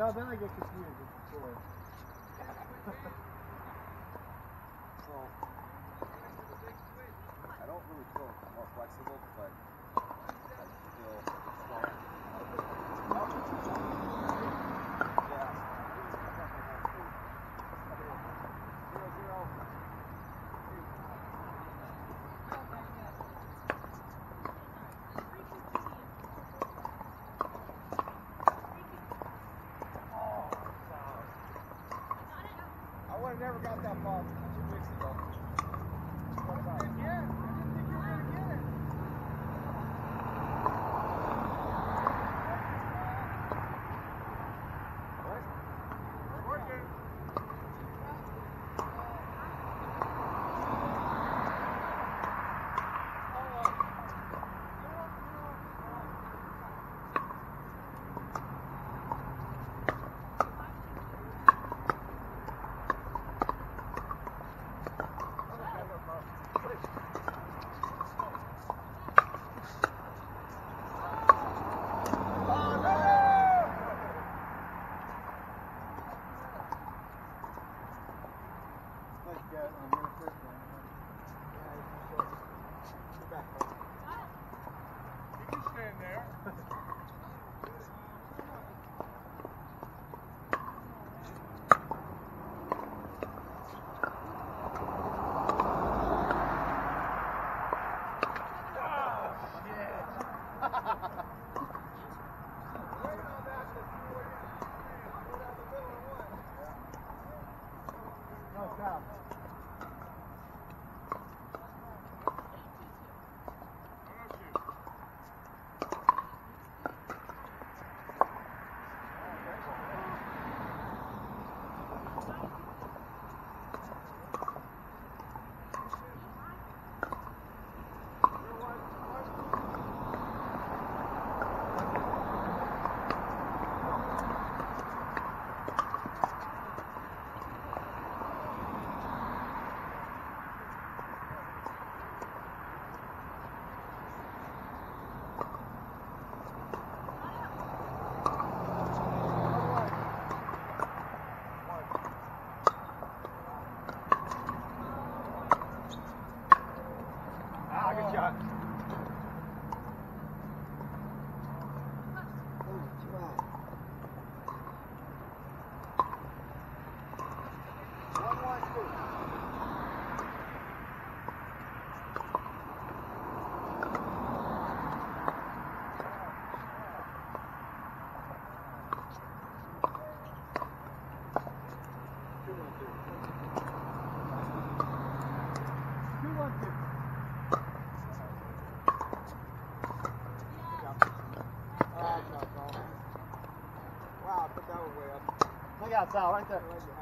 No, then I get confused with the sword. so, I don't really feel more flexible, but Cadê a porta. Now. Sah.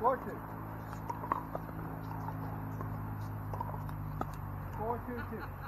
Watch it. Watch it.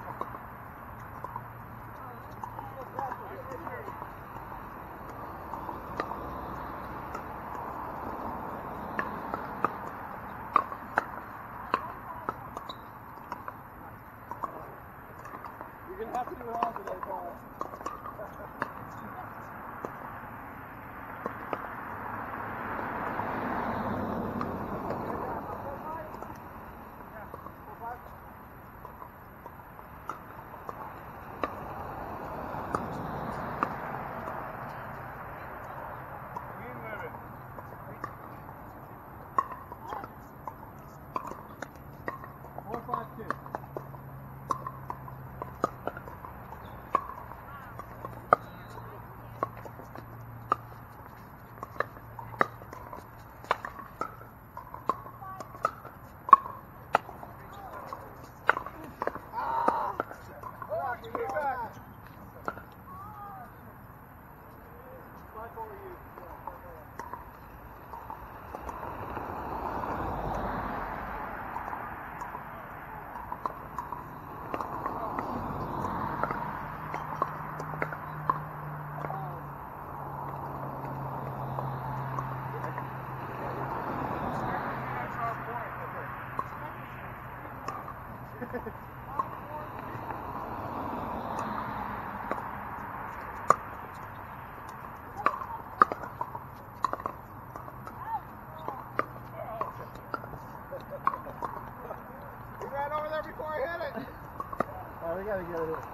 gel gel.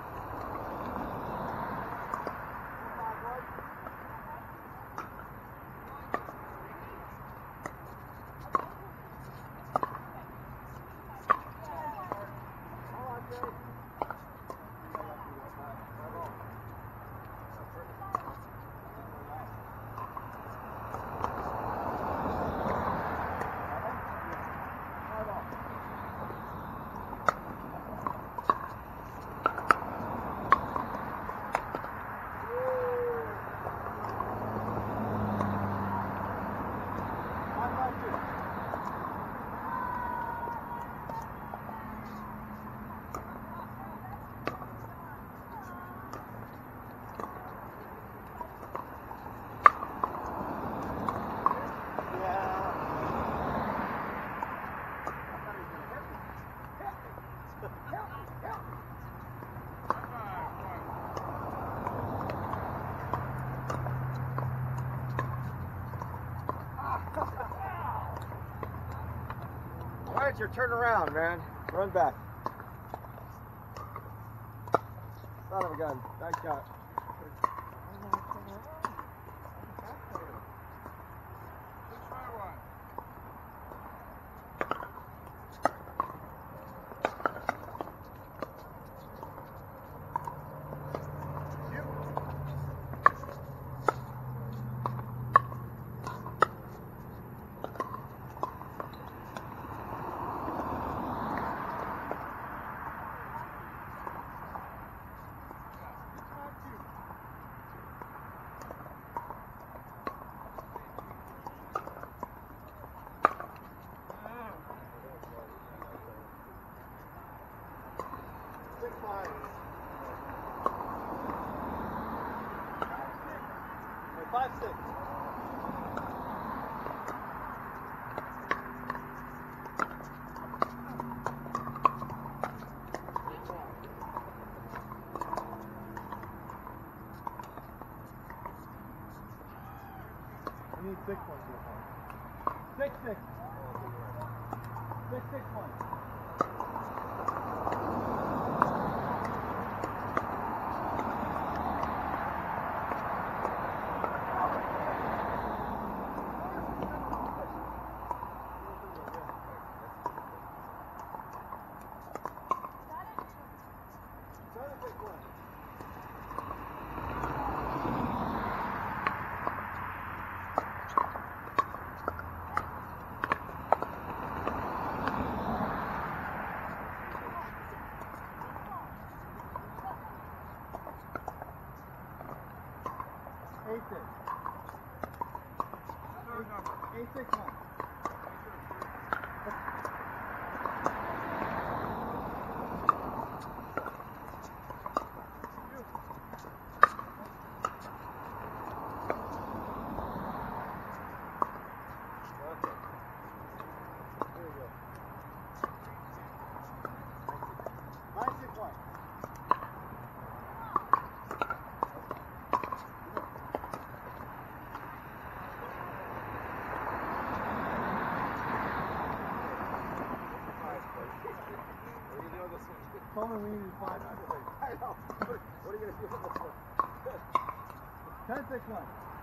your turn around, man. Run back. Son of a gun. Nice shot. Six one. Six six. Six six one. Eight six. Eight six one. Ten six one.